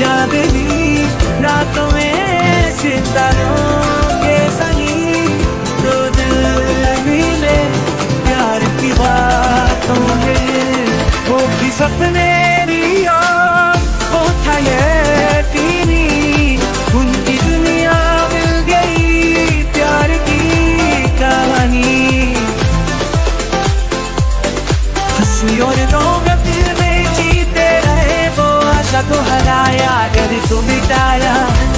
जागली रातों में सितारों के तो दिल मिले प्यार की बातों में। वो भी सपने उनकी दुनिया गई प्यार की कहानी। और वो को हराया घर तो मिटाया।